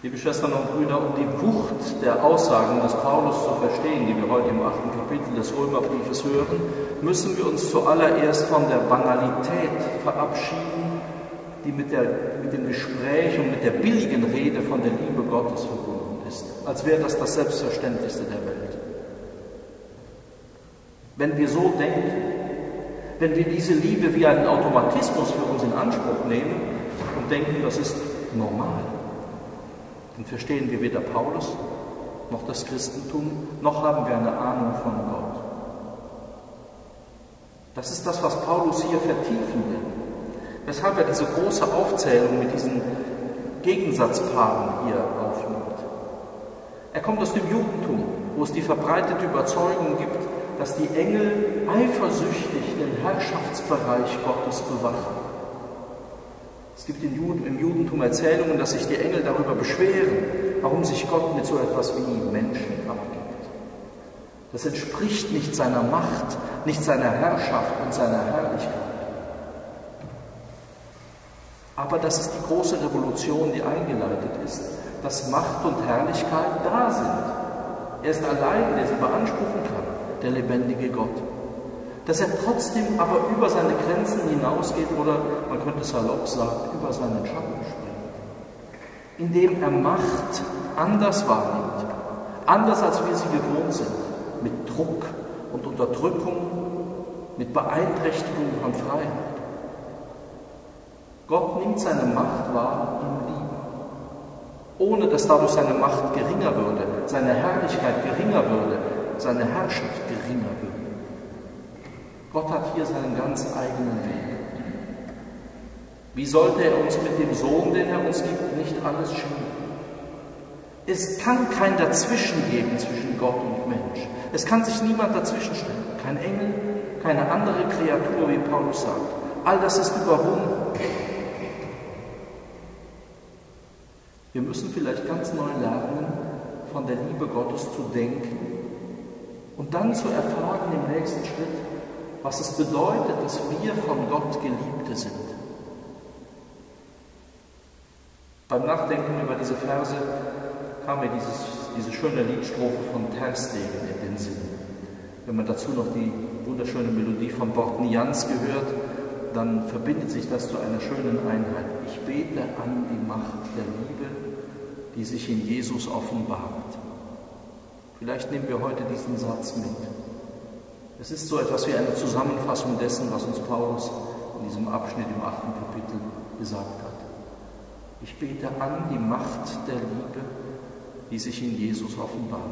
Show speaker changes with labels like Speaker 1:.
Speaker 1: Liebe Schwestern und Brüder, um die Wucht der Aussagen des Paulus zu verstehen, die wir heute im achten Kapitel des Römerbriefes hören, müssen wir uns zuallererst von der Banalität verabschieden, die mit, der, mit dem Gespräch und mit der billigen Rede von der Liebe Gottes verbunden ist, als wäre das das Selbstverständlichste der Welt. Wenn wir so denken, wenn wir diese Liebe wie einen Automatismus für uns in Anspruch nehmen und denken, das ist normal, dann verstehen wir weder Paulus noch das Christentum, noch haben wir eine Ahnung von Gott. Das ist das, was Paulus hier vertiefen will. Weshalb er diese große Aufzählung mit diesen Gegensatzpaaren hier aufnimmt. Er kommt aus dem Judentum, wo es die verbreitete Überzeugung gibt, dass die Engel eifersüchtig den Herrschaftsbereich Gottes bewachen. Es gibt im Judentum Erzählungen, dass sich die Engel darüber beschweren, warum sich Gott mit so etwas wie Menschen abgibt. Das entspricht nicht seiner Macht, nicht seiner Herrschaft und seiner Herrlichkeit. Aber das ist die große Revolution, die eingeleitet ist, dass Macht und Herrlichkeit da sind. Er ist allein, der sie beanspruchen kann, der lebendige Gott dass er trotzdem aber über seine Grenzen hinausgeht oder man könnte salopp sagen, über seinen Schatten springt, indem er Macht anders wahrnimmt, anders als wir sie gewohnt sind, mit Druck und Unterdrückung, mit Beeinträchtigung von Freiheit. Gott nimmt seine Macht wahr in Liebe, ohne dass dadurch seine Macht geringer würde, seine Herrlichkeit geringer würde, seine Herrschaft geringer. Gott hat hier seinen ganz eigenen Weg. Wie sollte er uns mit dem Sohn, den er uns gibt, nicht alles schenken? Es kann kein Dazwischen geben zwischen Gott und Mensch. Es kann sich niemand dazwischenstellen. Kein Engel, keine andere Kreatur, wie Paulus sagt. All das ist überwunden. Wir müssen vielleicht ganz neu lernen, von der Liebe Gottes zu denken und dann zu erfahren im nächsten Schritt, was es bedeutet, dass wir von Gott Geliebte sind. Beim Nachdenken über diese Verse kam mir dieses, diese schöne Liedstrophe von Terstegen in den Sinn. Wenn man dazu noch die wunderschöne Melodie von Borten Jans gehört, dann verbindet sich das zu einer schönen Einheit. Ich bete an die Macht der Liebe, die sich in Jesus offenbart. Vielleicht nehmen wir heute diesen Satz mit. Es ist so etwas wie eine Zusammenfassung dessen, was uns Paulus in diesem Abschnitt im achten Kapitel gesagt hat. Ich bete an die Macht der Liebe, die sich in Jesus offenbart.